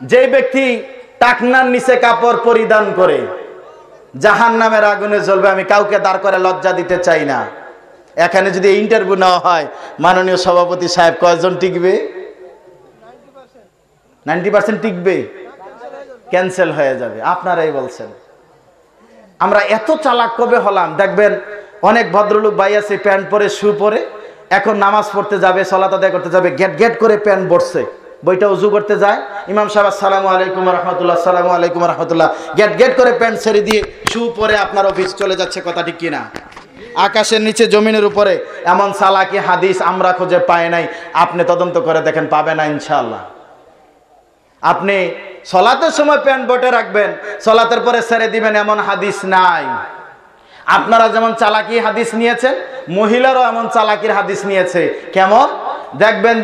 যে ব্যক্তি টাকনার নিচে কাপড় পরিধান করে জাহান নামের আগুনে জ্বলবে, আমি কাউকে দাঁড় করে লজ্জা দিতে চাই না। এখানে যদি ইন্টারভিউ নেওয়া হয়, মাননীয় সভাপতি সাহেব কয়জন টিকবে? নাইনটি পার্সেন্ট টিকবে? ক্যান্সেল হয়ে যাবে, আপনারাই বলছেন। আমরা এত চালাক কবে হলাম? দেখবেন, অনেক ভদ্রলোক ভাই আছে, প্যান্ট পরে, শু পরে, এখন নামাজ পড়তে যাবে, সলাত আদায় করতে যাবে গেট গেট করে প্যান্ট বসছে। বইটা উজু করতে যায়। ইমাম সাহেব, আসসালামু আলাইকুম রহমতুল্লাহ সালামু আলাইকুম রহমতুল্লাহ। গেট গেট করে প্যান্ট ছেড়ে দিয়ে শু পরে আপনার অফিস চলে যাচ্ছে কথা ঠিক কিনা? আকাশের নিচে, জমিনের উপরে, এমন সালাকি হাদিস আমরা খুঁজে পাই নাই। আপনি তদন্ত করে দেখেন, পাবে না ইনশাআল্লাহ। আপনি সলাতের সময় প্যান্ট বটে রাখবেন, সলাতের পরে ছেড়ে দিবেন এমন হাদিস নাই। আপনারা যেমন চালাকি হাদিস নিয়েছেন, মহিলারও এমন চালাকির হাদিস নিয়েছে। কেমন? দেখবেন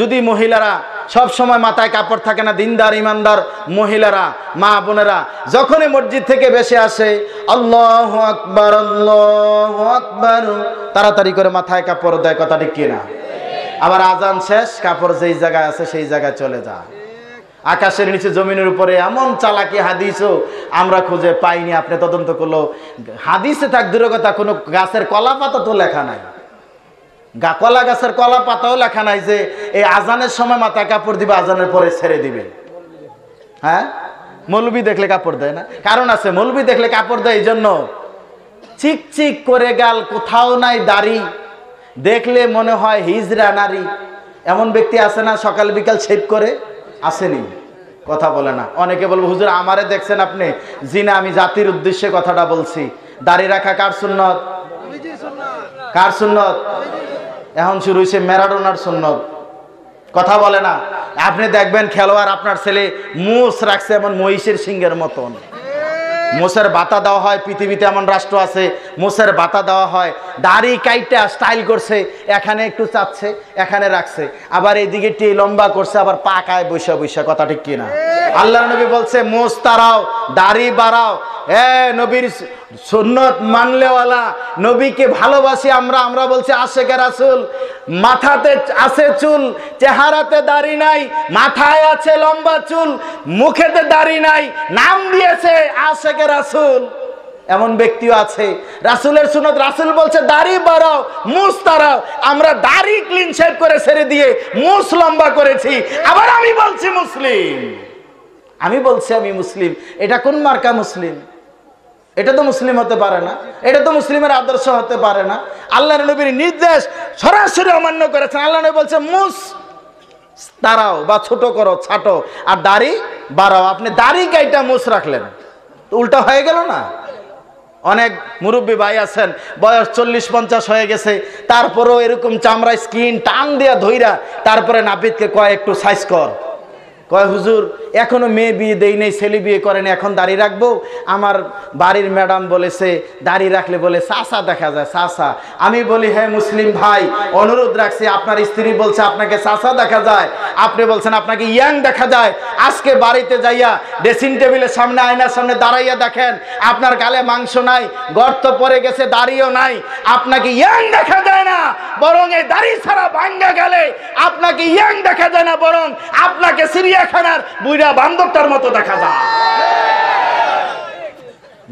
যদি মহিলারা সব সময় মাথায় কাপড় থাকে না, দিনদার, ইমানদার মহিলারা, মা বোনেরা। যখনই মসজিদ থেকে বেশি আসে, আল্লাহ আকবর আল্লাহ আকবর, তাড়াতাড়ি করে মাথায় কাপড় দেয়, কথা ঠিক কিনা? আবার আজান শেষ, কাপড় যেই জায়গায় আছে সেই জায়গায় চলে যায়। আকাশের নিচে জমিনের উপরে এমন চালাকি হাদিসও আমরা খুঁজে পাইনি, আপনি তদন্ত করল হাদিসে থাক, দূরের কথা, কোনো গাছের কলা পাতা তো লেখা নাই। গা কলা গাছের কলা পাতাও লেখা নাই যে এই আজানের সময় মাথায় কাপড় দিবে, আজানের পরে ছেড়ে দিবে। হ্যাঁ? মৌলবি দেখলে কাপড় দেয় না? কারণ আছে, মৌলবি দেখলে কাপড় দেয় এই জন্য চিক চিক করে গাল, কোথাও নাই দাড়ি। দেখলে মনে হয় হিজরা নারী। এমন ব্যক্তি আছে না, সকাল বিকাল শেভ করে? আসেনি। কথা বলে না। অনেকে বলব, হুজুর, আমারে দেখছেন আপনি? জি না আমি জাতির উদ্দেশ্যে কথাটা বলছি। দাড়ি রাখা কার সুন্নত? কার সুন্নত? এখন শুরু হয়েছে ম্যারাডোনার সুন্নত। কথা বলে না। আপনি দেখবেন খেলোয়াড় আপনার ছেলে মুস রাখছে এমন মহিষের সিংহের মতন। মোষের বাতা দেওয়া হয়, পৃথিবীতে এমন রাষ্ট্র আছে মোষের বাতা দেওয়া হয়। দাড়ি কাইটা স্টাইল করছে, এখানে একটু চাচ্ছে, এখানে রাখছে। আবার এইদিকে টি লম্বা করছে, আবার পাকায় বৈশা বৈশা কথা ঠিক কিনা? আল্লাহ নবী বলছে মোষ তারাও, দাড়ি বাড়াও। এ নবীর সুন্নত মানলেওয়ালা, নবীকে ভালোবাসি আমরা আমরা বলছি, আশেকে রাসুল মাথাতে আছে চুল, চেহারাতে দাড়ি নাই, মাথায় আছে লম্বা চুল, মুখেতে দাড়ি নাই, নাম দিয়েছে আশেকে রাসুল এমন ব্যক্তিও আছে, রাসুলের সুনত রাসুল বলছে, দাড়ি বাড়াও মুস তারাও। আমরা দাড়ি ক্লিন শেভ করে ছেড়ে দিয়ে মুস লম্বা করেছি, আবার আমি বলছি মুসলিম। আমি বলছি আমি মুসলিম। এটা কোন মার্কা মুসলিম? এটা তো মুসলিম হতে পারে না। এটা তো মুসলিমের আদর্শ হতে পারে না। আল্লাহ নবীর নির্দেশ সরাসরি অমান্য করেছেন। আল্লাহ নবী বলছে মুস তারাও বা ছোট করো, ছাটো। আর দাড়ি বাড়াও। আপনি দাড়ি গাইটা মুস রাখলেন। তো উল্টা হয়ে গেল না? অনেক মুরব্বী ভাই আছেন, বয়স চল্লিশ পঞ্চাশ হয়ে গেছে। তারপরেও এরকম চামড়ায় স্কিন টান দিয়া ধইরা তারপরে নাপিতকে কয়, একটু সাইজ কর। কয়, হুজুর, এখনও মেয়ে বিয়ে দেই নেই, ছেলে বিয়ে করেন এখন দাড়ি রাখব? আমার বাড়ির ম্যাডাম বলেছে, দাড়ি রাখলে বলে সাসা দেখা যায় সাসা আমি বলি হ্যাঁ মুসলিম ভাই, অনুরোধ রাখছি, আপনার স্ত্রী বলছে আপনাকে সাসা দেখা যায়। আপনি বলছেন আপনাকে ইয়াং দেখা যায়। আজকে বাড়িতে যাইয়া ড্রেসিং টেবিলের সামনে, আয়নার সামনে দাঁড়াইয়া দেখেন, আপনার গালে মাংস নাই, গর্ত পড়ে গেছে, দাড়িও নাই, আপনাকে ইয়াং দেখা যায় না। বরং এই দাড়ি ছাড়া ভাঙ্গা গেলে আপনাকে ইয়াং দেখা যায় না, বরং আপনাকে সিরিয়াখানার বুইরা বান্দরটার মতো দেখা যায়।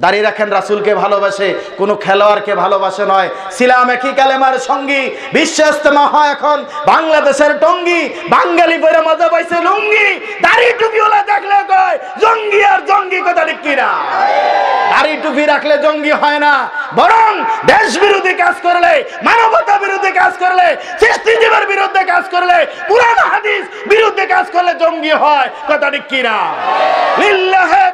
দাঁড়িয়ে রাখেন রাসুলকে ভালোবাসে, কোনো খেলোয়াড়কে ভালোবাসে নয়। সিলাম একই কালেমার সঙ্গী? বিশ্ব ইস্তেমা হয় এখন বাংলাদেশের টঙ্গি। বাঙালি বইরা মজা পাইছে লুঙ্গি। দাড়ি টুপিওয়ালা দেখলে কয়, জঙ্গি আর জঙ্গি কথা ঠিক কিনা? দাড়ি টুপি রাখলে জঙ্গি হয় না। বরং দেশ বিরোধী কাজ করলে, মানবতা বিরোধী কাজ করলে, সৃষ্টিজীবের বিরুদ্ধে কাজ করলে, পুরান হাদিস বিরুদ্ধে কাজ করলে জঙ্গি হয়। কথা ঠিক কিনা? লিল্লাহে